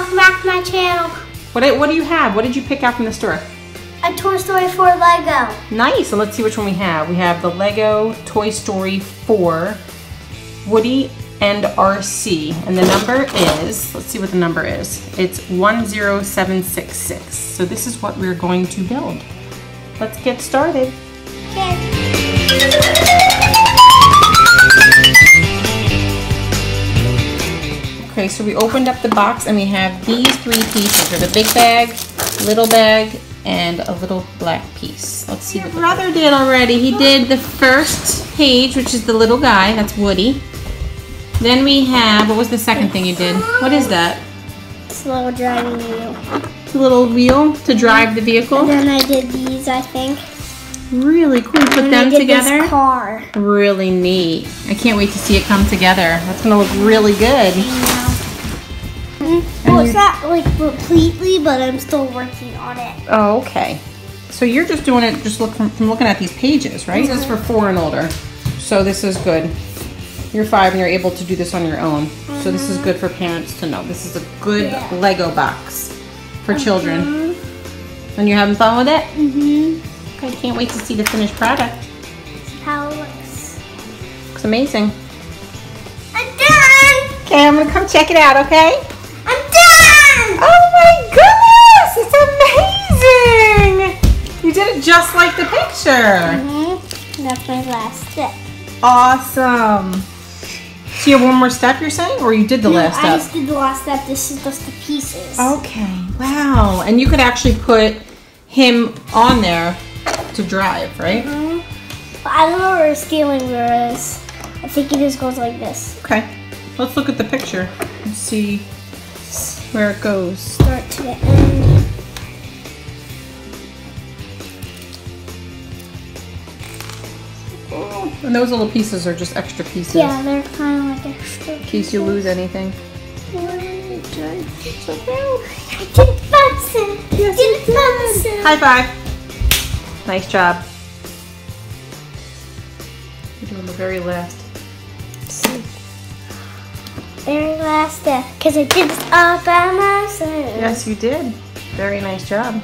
welcome back to my channel. What, what do you have? What did you pick out from the store? A Toy Story 4 Lego. Nice. So let's see which one we have. We have the Lego Toy Story 4 Woody and RC. And the number is, let's see what the number is. It's 10766. So this is what we're going to build. Let's get started. Okay. Okay, so we opened up the box and we have these three pieces. There's a big bag, little bag, and a little black piece. Let's see what brother did already. He oh. did the first page, which is the little guy. That's Woody. Then we have, what was the second thing you did? What is that? Slow driving wheel. The little wheel to drive the vehicle? And then I did these, I think. Really cool. Put And them together. Car. Really neat. I can't wait to see it come together. That's gonna look really good. It's not like completely, but I'm still working on it. Oh, okay. So you're just doing it just look from, from looking at these pages, right? This is for mm-hmm. four and older. So this is good. You're five and you're able to do this on your own. So this is mm-hmm. good for parents to know. This is a good Yeah. Lego box for mm-hmm. children. And you're having fun with it? Mm-hmm. I can't wait to see the finished product. How it looks. Looks amazing. I'm done! Okay, I'm gonna come check it out, okay? Just like the picture. Mm-hmm. That's my last step. Awesome. So you have one more step, you're saying? Or you did the No, last step? I just did the last step. This is just the pieces. Okay, wow. And you could actually put him on there to drive, right? Mhm. But I don't know where the steering wheel is. I think it just goes like this. Okay. Let's look at the picture and see where it goes. Start to the end. Oh, and those little pieces are just extra pieces Yeah, they're kind of like extra. in case you lose anything. I did Benson. Yes, did Benson. High five. Nice job. You're doing the very last. Very last step, because I did this all by myself. Yes, you did. Very nice job.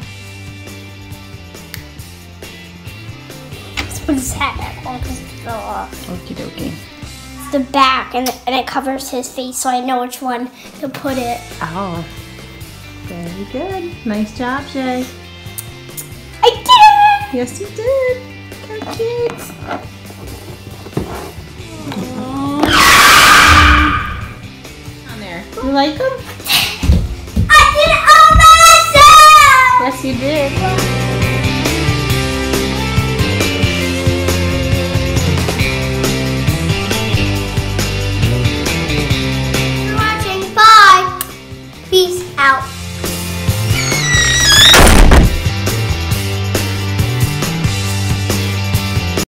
Let's put his hat back on because it. Okie dokie. It's the back, and, and it covers his face, so I know which one to put it. Oh, very good. Nice job, Jay. I did it! Yes, you did. Go kids. On there. You like them? I did it all myself! Yes, you did.